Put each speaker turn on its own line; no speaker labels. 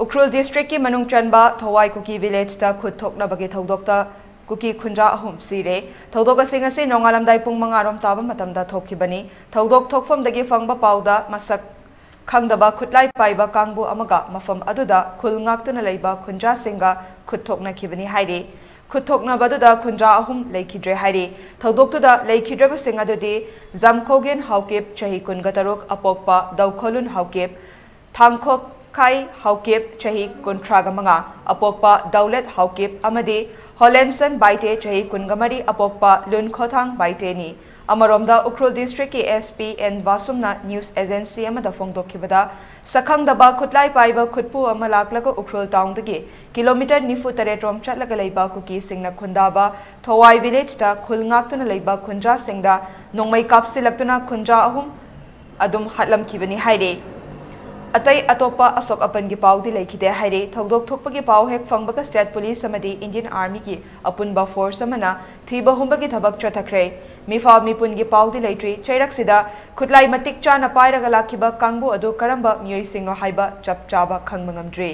Ukhrul district की मनुंग चनबा थवाई cookie village ता खुद थोकनबगे थौदोकता कुकी खुंजा अहुम सिरे थौदोक असिंग असे नोंगालमदाई पुंग मंगारोम ताबा मतमदा थोखिबनी थौदोक थोकफमदगी फंगबा पाउदा मसक खंगदबा खुटलाई पाइबा कांगबु अमगा मफम अदुदा खुल ngaktuna leiba khunja singa खुथोकना खिबनी हाइरे खुथोकना बदुदा खुंजा अहुम लेखिद्रे हाइरे थौदोक्तुदा लेखिद्रब सिंग अदुदी जमखोगेन हाउकेप चही कुनगा तरुक अपोकपा दौखोलुन हाउकेप थांगखोक खाई हाउकेप चही कुंथ्रागा मंगा अपोकपा दौलत हाउकेप अमदी होलेंसन बाइटे चही कुनगमरी अपोकपा लुन खोथांग अमरोमदा उख्रुल डिस्ट्रिक्ट की SP N Vasumana news agency अमदा फोंदोखिबदा सखंगदबा खुटलाई पाइबा खुटपु अमा लाकलग उख्रुल टाउनदगी किलोमीटर निफु तरेट रोम चटलग कुकी सिंगना खुंदाबा थोवाई विलेज लेबा खुंजा सिंगदा नोंमै कापसिलक्तुना खुंजा अहुम अदुम हटलमखिबनी हाइरे अतई अतोप असोक अपन की पाउदी लेखिदे है थौदोक पा पाउ हेक फंग स्टेट पुलिस इंडियन आर्मी की अपुन फोर्स थीब हुब की थबक चौथ्रे मिफा मिपुन की पाउदी लेट्री चैरक खुटलाई मतिक चाना पाग लाख कंगू अदु कम मियोई सिंगनो चप चाब खंगमंगमद्रे